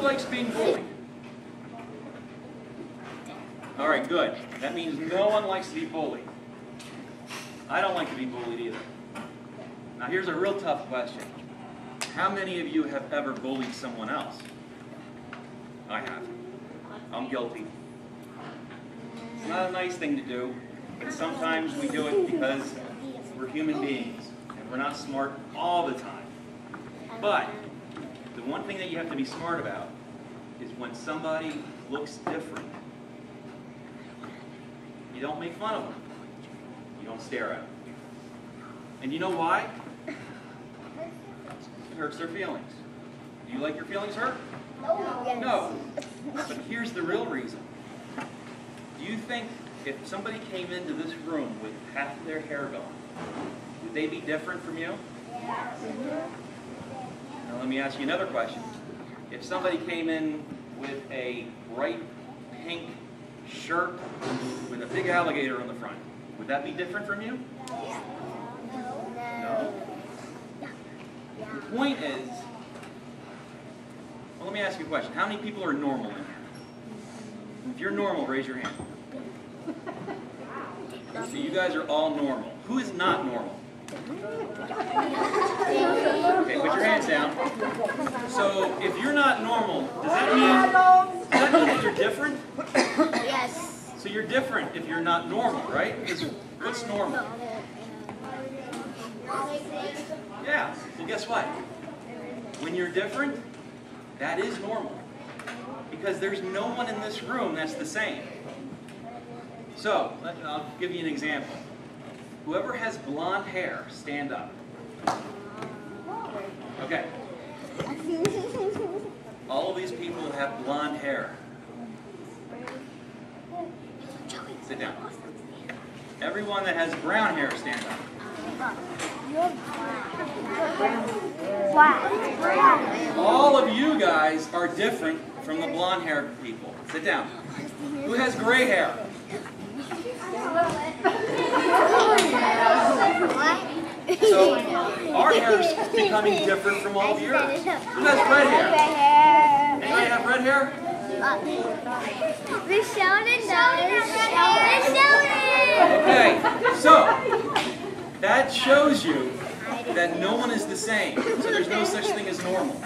likes being bullied? All right, good. That means no one likes to be bullied. I don't like to be bullied either. Now here's a real tough question. How many of you have ever bullied someone else? I have. I'm guilty. It's not a nice thing to do, but sometimes we do it because we're human beings and we're not smart all the time. But the one thing that you have to be smart about is when somebody looks different, you don't make fun of them. You don't stare at them. And you know why? It hurts their feelings. Do you like your feelings hurt? Oh, no. No. But here's the real reason. Do you think if somebody came into this room with half of their hair gone, would they be different from you? Now let me ask you another question. If somebody came in with a bright pink shirt with a big alligator on the front, would that be different from you? No. The point is, well, let me ask you a question. How many people are normal in here? If you're normal, raise your hand. So you guys are all normal. Who is not normal? Okay, put your hands down. So if you're not normal, does that mean, does that mean that you're different? Yes. So you're different if you're not normal, right? What's normal? Yeah, well guess what? When you're different, that is normal. Because there's no one in this room that's the same. So, let- I'll give you an example. Whoever has blonde hair, stand up. Okay, all of these people have blonde hair. Sit down. Everyone that has brown hair, stand up. All of you guys are different from the blonde hair people. Sit down. Who has gray hair? So our hair is becoming different from all of yours. Who has red hair? Anybody have red hair? Miss Sheldon does. Okay, so that shows you that no one is the same. So there's no such thing as normal.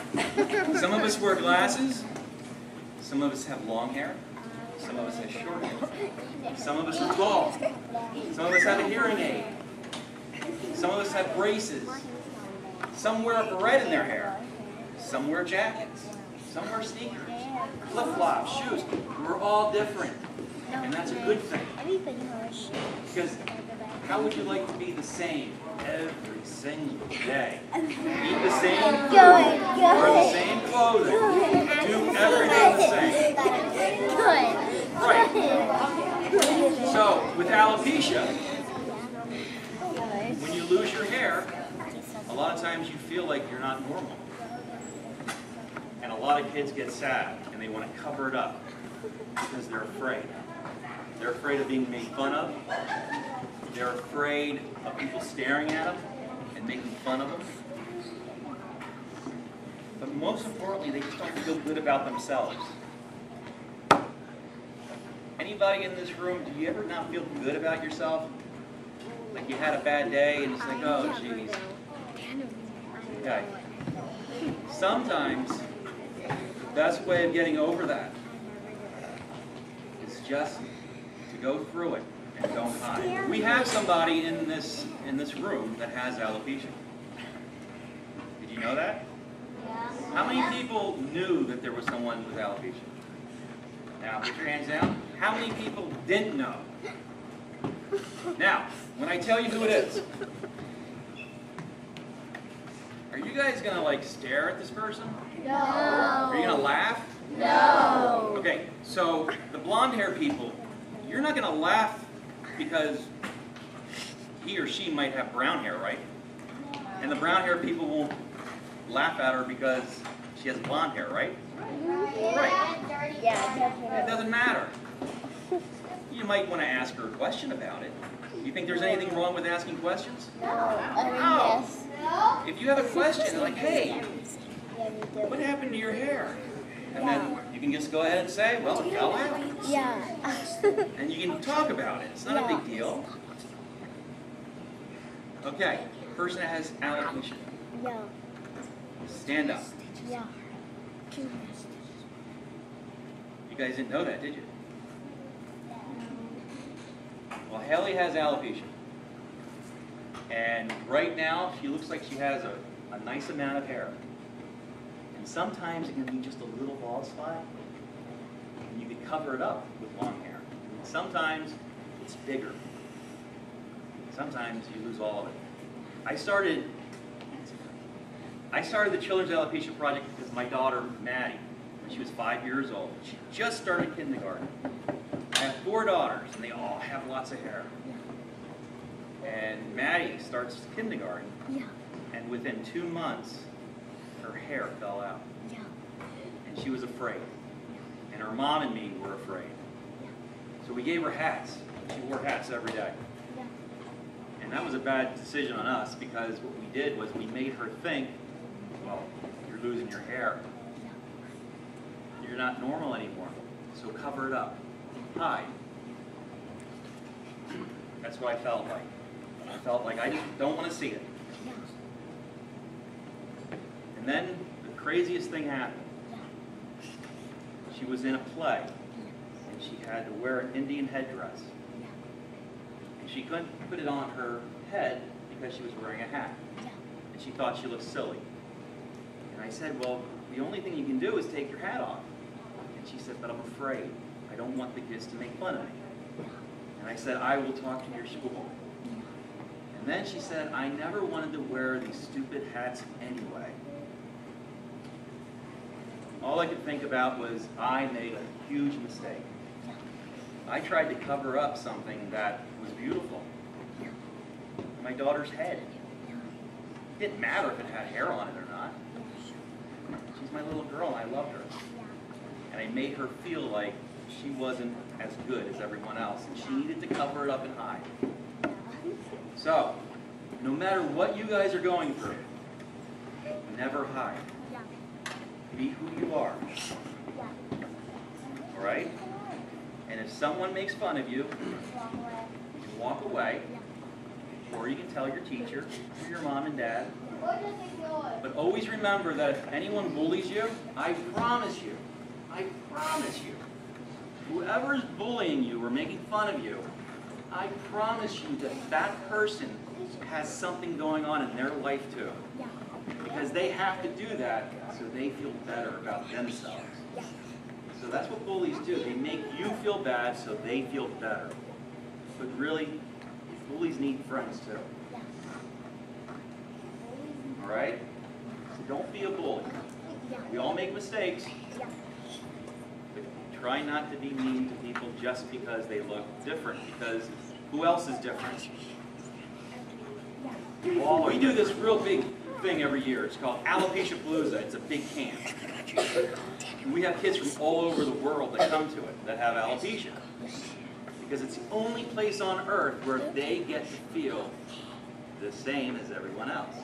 Some of us wear glasses. Some of us have long hair. Some of us have short hair. Some of us are bald. Some of us have a hearing aid. Some of us have braces. Some wear a beret in their hair. Some wear jackets. Some wear sneakers, flip-flops, shoes. We're all different. And that's a good thing. Because how would you like to be the same every single day? Eat the same food, wear the same clothing, do everything the same. Good. Right. So, with alopecia, lose your hair, a lot of times you feel like you're not normal. And a lot of kids get sad and they want to cover it up because they're afraid. They're afraid of being made fun of. They're afraid of people staring at them and making fun of them. But most importantly, they just don't feel good about themselves. Anybody in this room, do you ever not feel good about yourself? Like you had a bad day and it's like, oh, jeez. Okay. Sometimes the best way of getting over that is just to go through it and don't hide. We have somebody in this in this room that has alopecia. Did you know that? How many people knew that there was someone with alopecia? Now, put your hands down. How many people didn't know? Now, when I tell you who it is, are you guys gonna like stare at this person? No. Are you gonna laugh? No. Okay, so the blonde hair people, you're not gonna laugh because he or she might have brown hair, right? And the brown hair people won't laugh at her because she has blonde hair, right? Right. Yeah, It doesn't matter. You might want to ask her a question about it. You think there's anything wrong with asking questions? I mean, No. yes. If you have a question like, hey, what happened to your hair? And then you can just go ahead and say, well, it fell out. Yeah. And you can talk about it. It's not a big deal. Okay, person that has alopecia, yeah. stand up. Yeah. You guys didn't know that, did you? Well, Haley has alopecia. And right now, she looks like she has a, a nice amount of hair. And sometimes it can be just a little bald spot. And you can cover it up with long hair. And sometimes it's bigger. Sometimes you lose all of it. I started, I started the Children's Alopecia Project because my daughter, Maddie, when she was five years old, she just started kindergarten. Four daughters, and they all have lots of hair. And Maddie starts kindergarten, Yeah. and within two months, her hair fell out, Yeah. and she was afraid. And her mom and me were afraid. So we gave her hats. She wore hats every day. Yeah. And that was a bad decision on us because what we did was we made her think, well, you're losing your hair. You're not normal anymore. So cover it up. Hide. That's what I felt like. I felt like I just don't want to see it. And then the craziest thing happened. She was in a play and she had to wear an Indian headdress. And she couldn't put it on her head because she was wearing a hat. And she thought she looked silly. And I said, well, the only thing you can do is take your hat off. And she said, but I'm afraid. I don't want the kids to make fun of me. And I said, I will talk to your school. And then she said, I never wanted to wear these stupid hats anyway. All I could think about was I made a huge mistake. I tried to cover up something that was beautiful. My daughter's head. It didn't matter if it had hair on it or not. She's my little girl and I loved her. And I made her feel like she wasn't as good as everyone else and she needed to cover it up and hide. So, no matter what you guys are going through, never hide. Be who you are, Yeah. all right? And if someone makes fun of you, you can walk away, or you can tell your teacher, or your mom and dad. But always remember that if anyone bullies you, I promise you, I promise you, whoever is bullying you or making fun of you, I promise you that that person has something going on in their life too. Because they have to do that so they feel better about themselves. So that's what bullies do. They make you feel bad so they feel better. But really, bullies need friends too. Yeah. All right? So don't be a bully. We all make mistakes, try not to be mean to people just because they look different. Because who else is different? We do this real big thing every year. It's called Alopecia Palooza. It's a big camp. We have kids from all over the world that come to it that have alopecia. Because it's the only place on earth where they get to feel the same as everyone else.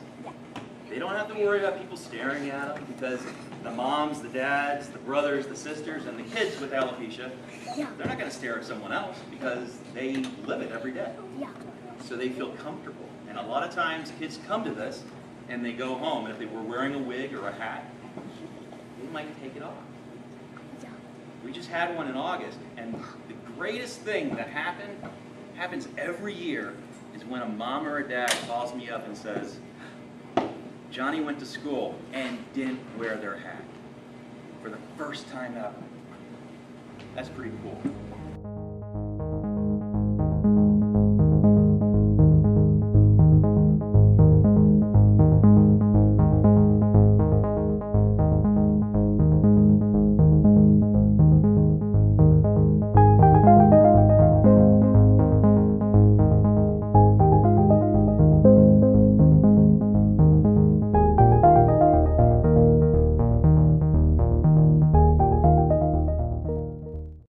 They don't have to worry about people staring at them because the moms, the dads, the brothers, the sisters, and the kids with alopecia, Yeah. they're not going to stare at someone else because they live it every day. Yeah. So they feel comfortable. And a lot of times kids come to this and they go home and if they were wearing a wig or a hat, they might take it off. Yeah. We just had one in August, and the greatest thing that happened, happens every year, is when a mom or a dad calls me up and says, Johnny went to school and didn't wear their hat for the first time ever. That's pretty cool.